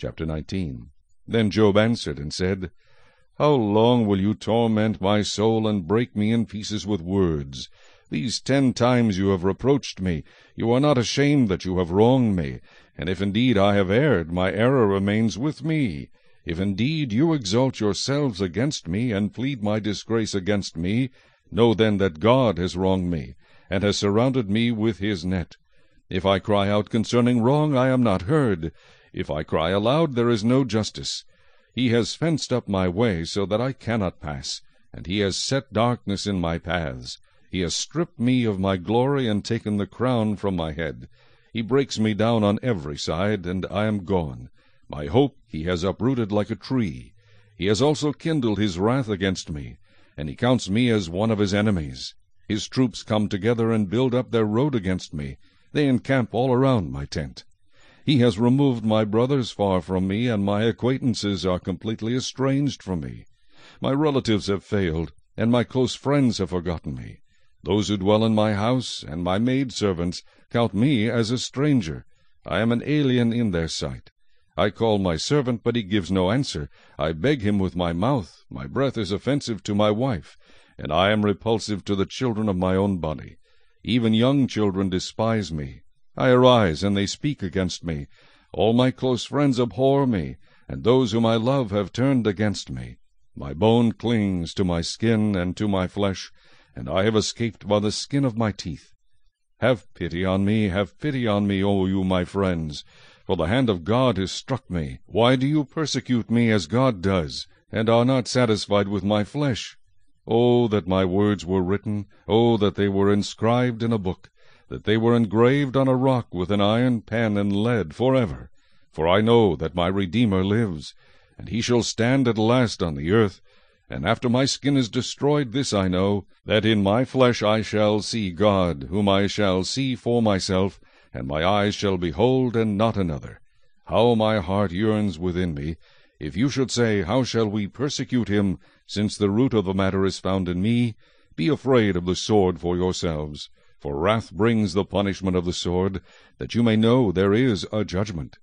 Chapter 19 Then Job answered and said, How long will you torment my soul, and break me in pieces with words? These ten times you have reproached me. You are not ashamed that you have wronged me. And if indeed I have erred, my error remains with me. If indeed you exalt yourselves against me, and plead my disgrace against me, know then that God has wronged me, and has surrounded me with his net. If I cry out concerning wrong, I am not heard. If I cry aloud, there is no justice. He has fenced up my way, so that I cannot pass, and he has set darkness in my paths. He has stripped me of my glory, and taken the crown from my head. He breaks me down on every side, and I am gone. My hope he has uprooted like a tree. He has also kindled his wrath against me, and he counts me as one of his enemies. His troops come together and build up their road against me. They encamp all around my tent. He has removed my brothers far from me, and my acquaintances are completely estranged from me. My relatives have failed, and my close friends have forgotten me. Those who dwell in my house, and my maidservants, count me as a stranger. I am an alien in their sight. I call my servant, but he gives no answer. I beg him with my mouth. My breath is offensive to my wife, and I am repulsive to the children of my own body. Even young children despise me. I arise, and they speak against me. All my close friends abhor me, and those whom I love have turned against me. My bone clings to my skin and to my flesh, and I have escaped by the skin of my teeth. Have pity on me, have pity on me, O you my friends for the hand of God has struck me. Why do you persecute me as God does, and are not satisfied with my flesh? Oh, that my words were written! Oh, that they were inscribed in a book! That they were engraved on a rock with an iron pen and lead for ever. For I know that my Redeemer lives, and he shall stand at last on the earth. And after my skin is destroyed, this I know, that in my flesh I shall see God, whom I shall see for myself, and my eyes shall behold, and not another. How my heart yearns within me! If you should say, How shall we persecute him, since the root of the matter is found in me? Be afraid of the sword for yourselves. For wrath brings the punishment of the sword, that you may know there is a judgment.